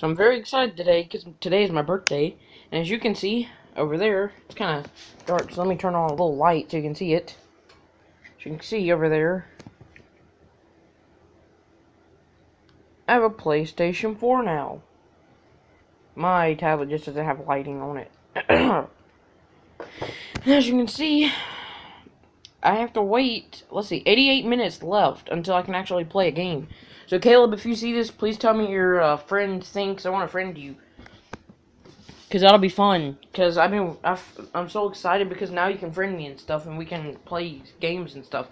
So I'm very excited today because today is my birthday. And as you can see over there, it's kind of dark. So let me turn on a little light so you can see it. As you can see over there, I have a PlayStation 4 now. My tablet just doesn't have lighting on it. as you can see, I have to wait, let's see, 88 minutes left until I can actually play a game. So Caleb, if you see this, please tell me your uh, friend thinks I want to friend you. Because that'll be fun. Because I've been, I've, I'm so excited because now you can friend me and stuff and we can play games and stuff.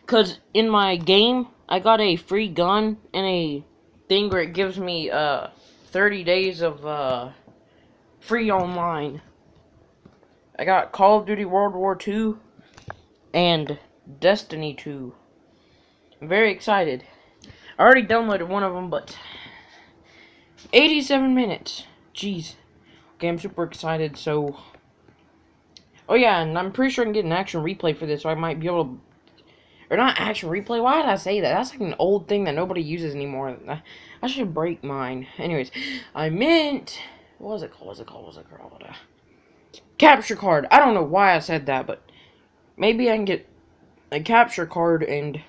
Because in my game, I got a free gun and a thing where it gives me uh, 30 days of uh, free online. I got Call of Duty World War II and Destiny 2. I'm very excited. I already downloaded one of them, but 87 minutes. Jeez. Okay, I'm super excited, so... Oh yeah, and I'm pretty sure I can get an action replay for this, so I might be able to... Or not action replay, why did I say that? That's like an old thing that nobody uses anymore. I should break mine. Anyways, I meant... What was it called? What was it called? What was it called? Uh, capture card. I don't know why I said that, but... Maybe I can get a capture card and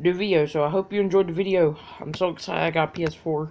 do video. So I hope you enjoyed the video. I'm so excited I got PS4.